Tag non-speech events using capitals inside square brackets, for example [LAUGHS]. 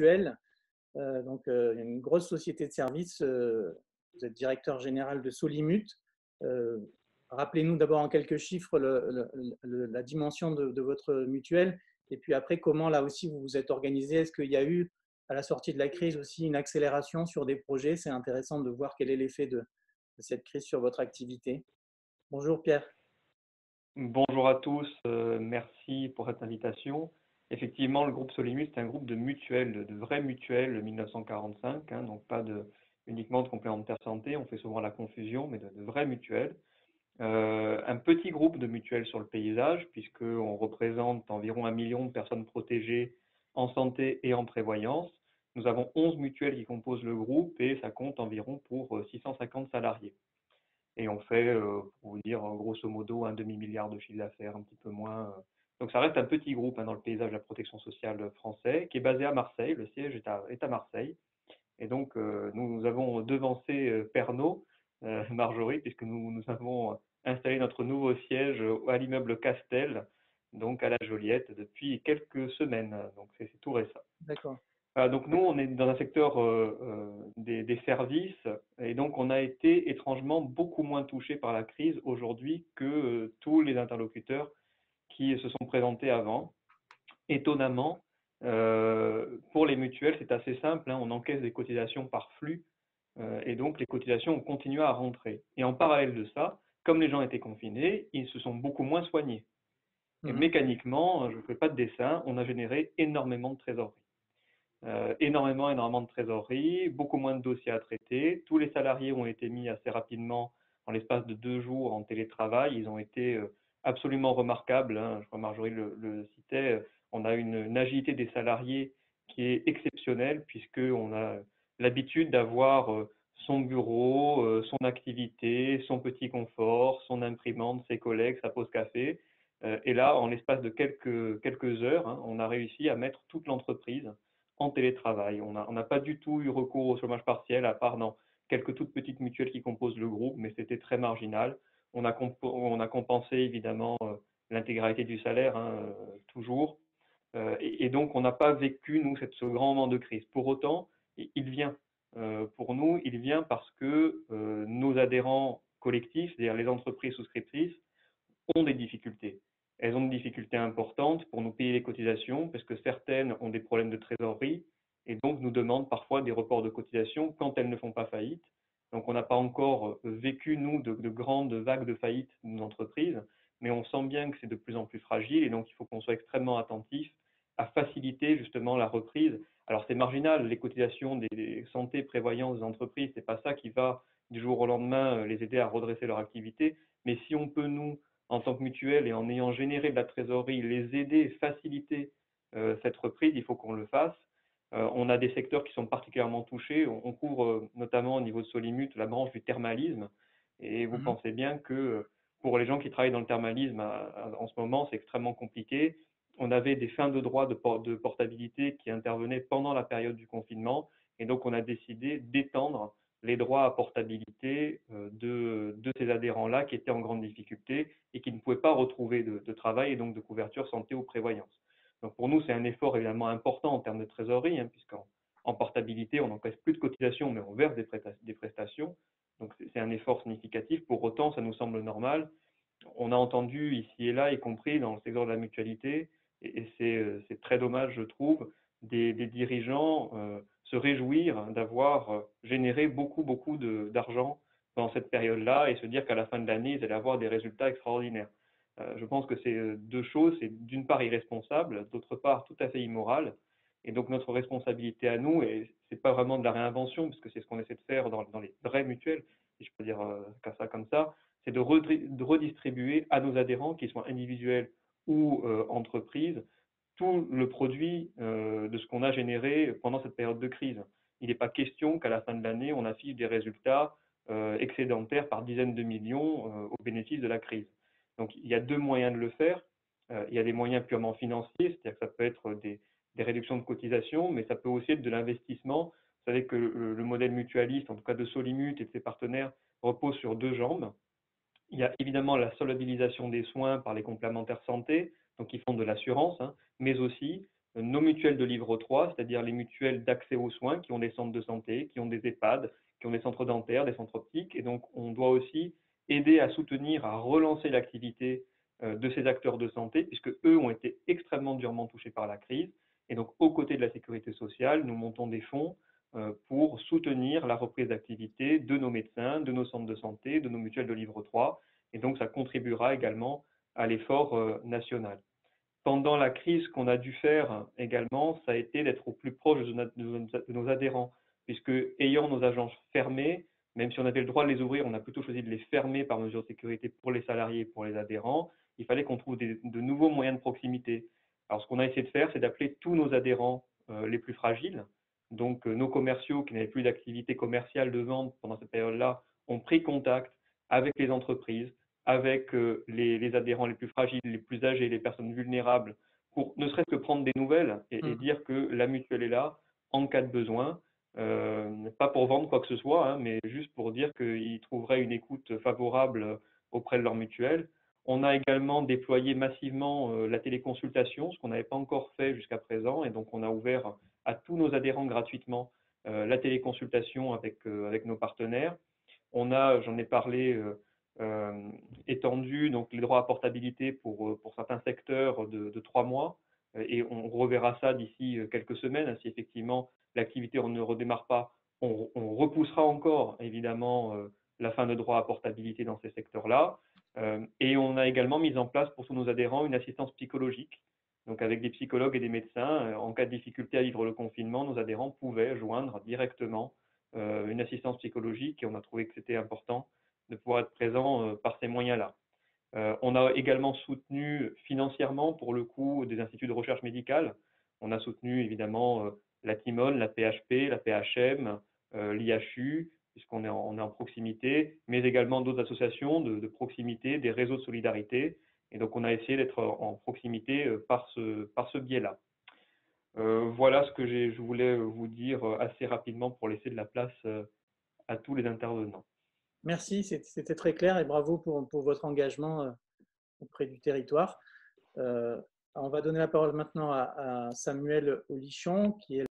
mutuelle. donc, une grosse société de services. vous êtes directeur général de Solimut. Rappelez-nous d'abord en quelques chiffres la dimension de, votre mutuelle et puis après comment là aussi vous vous êtes organisé? Est-ce qu'il y a eu à la sortie de la crise aussi une accélération sur des projets? C'est intéressant de voir quel est l'effet de, cette crise sur votre activité. Bonjour Pierre. Bonjour à tous, euh, merci pour cette invitation. Effectivement, le groupe Solimut, c'est un groupe de mutuelles, de vraies mutuelles 1945, hein, donc pas de, uniquement de complémentaires santé, on fait souvent la confusion, mais de, de vraies mutuelles. Euh, un petit groupe de mutuelles sur le paysage, puisqu'on représente environ un million de personnes protégées en santé et en prévoyance. Nous avons 11 mutuelles qui composent le groupe et ça compte environ pour 650 euh, salariés. Et on fait, euh, pour vous dire, grosso modo, un demi-milliard de chiffre d'affaires, un petit peu moins. Donc ça reste un petit groupe hein, dans le paysage de la protection sociale français, qui est basé à Marseille. Le siège est à, est à Marseille. Et donc, nous, avons devancé Pernod, [LAUGHS] Marjorie, puisque nous, nous avons installé notre nouveau siège à l'immeuble Castel, donc à la Joliette, depuis quelques semaines. Donc c'est tout récent. D'accord. donc nous, on est dans un secteur euh, euh, des, des, services et donc on a été étrangement beaucoup moins touché par la crise aujourd'hui que euh, tous les interlocuteurs qui se sont présentés avant. Étonnamment, pour les mutuelles, c'est assez simple. Hein, on encaisse des cotisations par flux et donc les cotisations ont continué à rentrer. Et en parallèle de ça, comme les gens étaient confinés, ils se sont beaucoup moins soignés. Et mhm. mécaniquement, je ne fais pas de dessin, on a généré énormément de trésorerie. Euh, énormément, énormément de trésorerie, beaucoup moins de dossiers à traiter. Tous les salariés ont été mis assez rapidement, en l'espace de deux jours, en télétravail. Ils ont été euh, absolument remarquables. Hein. Je crois Marjorie le, citait. On a une, agilité des salariés qui est exceptionnelle, puisqu'on a l'habitude d'avoir euh, son bureau, euh, son activité, son petit confort, son imprimante, ses collègues, sa pause café. Euh, et là, en l'espace de quelques, quelques heures, hein, on a réussi à mettre toute l'entreprise en télétravail. On n'a pas du tout eu recours au chômage partiel, à part dans quelques toutes petites mutuelles qui composent le groupe, mais c'était très marginal. On a, compensé évidemment euh, l'intégralité du salaire, hein, toujours. Et, et, donc, on n'a pas vécu, nous, ce grand moment de crise. Pour autant, il vient. Euh, pour nous, il vient parce que euh, nos adhérents collectifs, c'est-à-dire les entreprises souscriptrices, ont des difficultés. Elles ont des difficultés importantes pour nous payer les cotisations parce que certaines ont des problèmes de trésorerie et donc nous demandent parfois des reports de cotisations quand elles ne font pas faillite. Donc on n'a pas encore vécu, nous, de, de, grandes vagues de faillite d'entreprises, mais on sent bien que c'est de plus en plus fragile et donc il faut qu'on soit extrêmement attentif à faciliter justement la reprise alors c'est marginal, les cotisations des, santé, prévoyance des entreprises, c'est pas ça qui va du jour au lendemain euh, les aider à redresser leur activité. Mais si on peut nous, en tant que mutuelle et en ayant généré de la trésorerie, les aider, faciliter euh, cette reprise, il faut qu'on le fasse. Euh, on a des secteurs qui sont particulièrement touchés. On, couvre notamment au niveau de Solimut la branche du thermalisme. Et vous mmh pensez bien que pour les gens qui travaillent dans le thermalisme en ce moment, c'est extrêmement compliqué on avait des fins de droit de, portabilité qui intervenaient pendant la période du confinement. Et donc, on a décidé d'étendre les droits à portabilité euh, de, ces adhérents-là qui étaient en grande difficulté et qui ne pouvaient pas retrouver de, travail et donc de couverture santé ou prévoyance. Donc, pour nous, c'est un effort évidemment important en termes de trésorerie, hein, puisqu'en en portabilité, on n'encaisse plus de cotisations, mais on verse des, prestations. Donc, c'est un effort significatif. Pour autant, ça nous semble normal. On a entendu ici et là, y compris dans le secteur de la mutualité, et, euh, c'est très dommage, je trouve, des, dirigeants euh, se réjouir d'avoir euh, généré beaucoup, beaucoup d'argent dans cette période-là et se dire qu'à la fin de l'année, ils allaient avoir des résultats extraordinaires. Je pense que c'est deux choses. C'est d'une part irresponsable, d'autre part tout à fait immoral. Et donc notre responsabilité à nous, et c'est pas vraiment de la réinvention, parce que c'est ce qu'on essaie de faire dans, les vraies mutuelles, si je peux dire ça comme ça, c'est de, redistribuer à nos adhérents, qu'ils soient individuels ou euh, entreprise tout le produit euh, de ce qu'on a généré pendant cette période de crise. Il n'est pas question qu'à la fin de l'année, on affiche des résultats euh, excédentaires par dizaines de millions au bénéfice de la crise. Donc il y a deux moyens de le faire. il y a des moyens purement financiers, c'est-à-dire que ça peut être des, réductions de cotisations, mais ça peut aussi être de l'investissement. Vous savez que le, le, modèle mutualiste, en tout cas de Solimut et de ses partenaires, repose sur deux jambes. Il y a évidemment la solvabilisation des soins par les complémentaires santé, donc qui font de l'assurance, hein, mais aussi nos mutuelles de livre 3, c'est-à-dire les mutuelles d'accès aux soins qui ont des centres de santé, qui ont des EHPAD, qui ont des centres dentaires, des centres optiques. Et donc, on doit aussi aider à soutenir, à relancer l'activité euh, de ces acteurs de santé, puisque eux ont été extrêmement durement touchés par la crise. Et donc, aux côtés de la sécurité sociale, nous montons des fonds euh, pour soutenir la reprise d'activité de nos médecins, de nos centres de santé, de nos mutuelles de livre 3. Et donc, ça contribuera également à l'effort euh, national. Pendant la crise, qu'on a dû faire également, ça a été d'être au plus proche de nos adhérents, puisque ayant nos agences fermées, même si on avait le droit de les ouvrir, on a plutôt choisi de les fermer par mesure de sécurité pour les salariés et pour les adhérents. Il fallait qu'on trouve de nouveaux moyens de proximité. Alors, ce qu'on a essayé de faire, c'est d'appeler tous nos adhérents euh, les plus fragiles. Donc, euh, nos commerciaux qui n'avaient plus d'activité commerciale de vente pendant cette période-là ont pris contact avec les entreprises, avec euh, les, adhérents les plus fragiles, les plus âgés, les personnes vulnérables, pour ne serait-ce que prendre des nouvelles et, et, mmh. dire que la mutuelle est là en cas de besoin. Euh, pas pour vendre quoi que ce soit, hein, mais juste pour dire qu'ils trouveraient une écoute favorable auprès de leur mutuelle. On a également déployé massivement euh, la téléconsultation, ce qu'on n'avait pas encore fait jusqu'à présent, et donc on a ouvert à tous nos adhérents gratuitement euh, la téléconsultation avec, avec nos partenaires. On a, j'en ai parlé, étendu donc les droits à portabilité pour, pour certains secteurs de, de trois mois, et on reverra ça d'ici quelques semaines, si effectivement l'activité ne redémarre pas, on, repoussera encore évidemment euh, la fin de droit à portabilité dans ces secteurs-là. Euh, et on a également mis en place pour tous nos adhérents une assistance psychologique. Donc avec des psychologues et des médecins, euh, en cas de difficulté à vivre le confinement, nos adhérents pouvaient joindre directement une assistance psychologique et on a trouvé que c'était important de pouvoir être présent par ces moyens-là. On a également soutenu financièrement, pour le coup, des instituts de recherche médicale. On a soutenu évidemment la Timone, la PHP, la PHM, euh, l'IHU, puisqu'on est, en, proximité, mais également d'autres associations de, proximité, des réseaux de solidarité. Et donc, on a essayé d'être en proximité euh, par ce, par ce biais-là. Euh, voilà ce que je voulais vous dire assez rapidement pour laisser de la place à tous les intervenants. Merci, c'était très clair et bravo pour, pour, votre engagement auprès du territoire. On va donner la parole maintenant à, Samuel Olichon, qui est